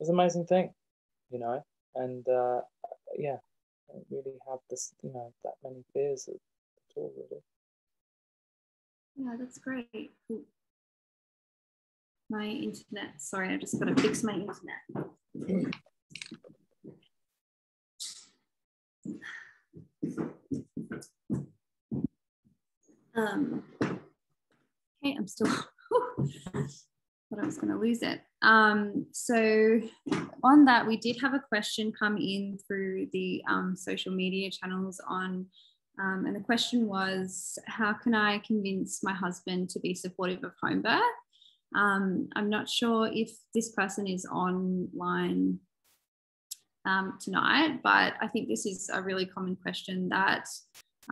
it's an amazing thing, you know, and uh, yeah, I don't really have this, you know, that many fears at, at all, really. Yeah, that's great. My internet, sorry, I just got to fix my internet. Um, okay, I'm still, thought I was going to lose it. Um, so on that, we did have a question come in through the um, social media channels on, um, and the question was, how can I convince my husband to be supportive of home birth? Um, I'm not sure if this person is online um, tonight, but I think this is a really common question that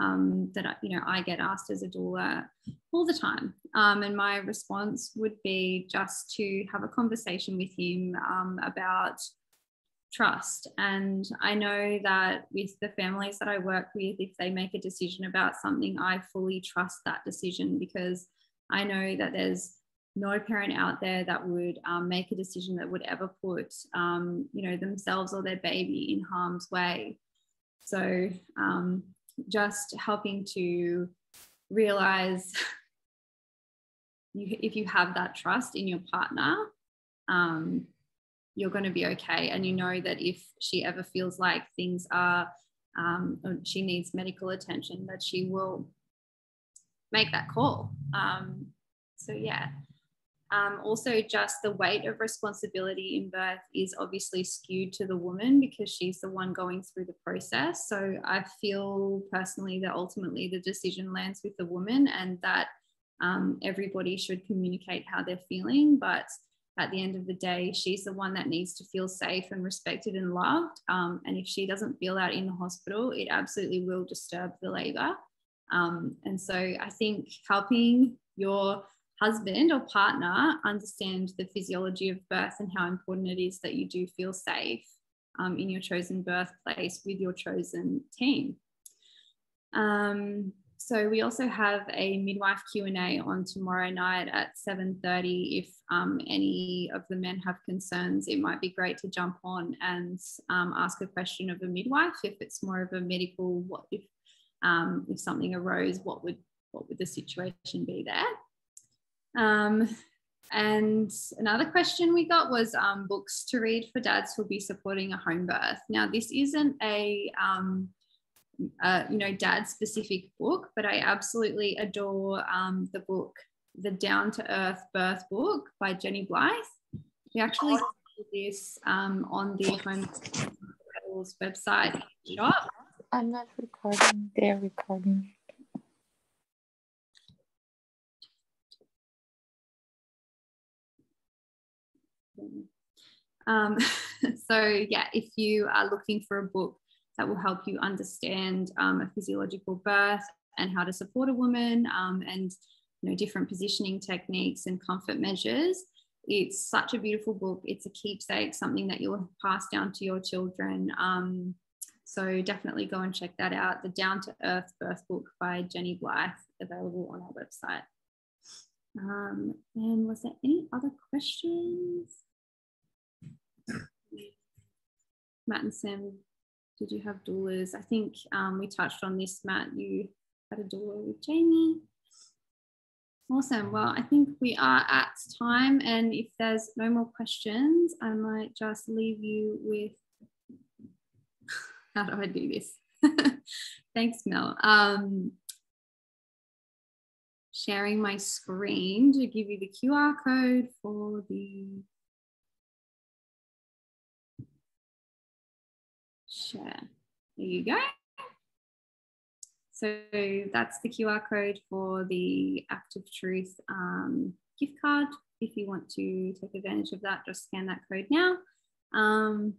um, that you know I get asked as a doula all the time. Um, and my response would be just to have a conversation with him um, about trust. And I know that with the families that I work with, if they make a decision about something, I fully trust that decision because I know that there's no parent out there that would um, make a decision that would ever put um, you know themselves or their baby in harm's way so um, just helping to realize you, if you have that trust in your partner, um, you're going to be okay. And you know that if she ever feels like things are, um, she needs medical attention, that she will make that call. Um, so, yeah. Um, also, just the weight of responsibility in birth is obviously skewed to the woman because she's the one going through the process. So, I feel personally that ultimately the decision lands with the woman and that um, everybody should communicate how they're feeling. But at the end of the day, she's the one that needs to feel safe and respected and loved. Um, and if she doesn't feel that in the hospital, it absolutely will disturb the labor. Um, and so I think helping your husband or partner understand the physiology of birth and how important it is that you do feel safe um, in your chosen birthplace with your chosen team. Um, so we also have a midwife Q&A on tomorrow night at 7.30. If um, any of the men have concerns, it might be great to jump on and um, ask a question of a midwife. If it's more of a medical, what if, um, if something arose, what would, what would the situation be there? Um, and another question we got was um, books to read for dads who'll be supporting a home birth. Now, this isn't a, um, a you know dad specific book, but I absolutely adore um, the book, the Down to Earth Birth book by Jenny Blyth. We actually this um, on the home website shop. I'm not recording. They're recording. Um, so yeah, if you are looking for a book that will help you understand um, a physiological birth and how to support a woman um, and you know different positioning techniques and comfort measures, it's such a beautiful book. It's a keepsake, something that you'll pass down to your children. Um, so definitely go and check that out. The Down to Earth Birth Book by Jenny Blyth, available on our website. Um, and was there any other questions? Matt and Sam, did you have doulas? I think um, we touched on this, Matt. You had a doula with Jamie. Awesome. Well, I think we are at time. And if there's no more questions, I might just leave you with how do I do this? Thanks, Mel. Um, sharing my screen to give you the QR code for the Yeah, there you go. So that's the QR code for the Act of Truth um, gift card if you want to take advantage of that. Just scan that code now. Um,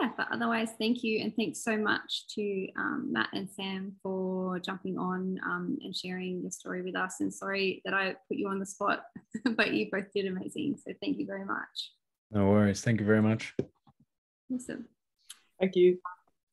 yeah, but otherwise, thank you. And thanks so much to um, Matt and Sam for jumping on um, and sharing your story with us. And sorry that I put you on the spot, but you both did amazing. So thank you very much. No worries. Thank you very much. Awesome. Thank you.